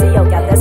see you got this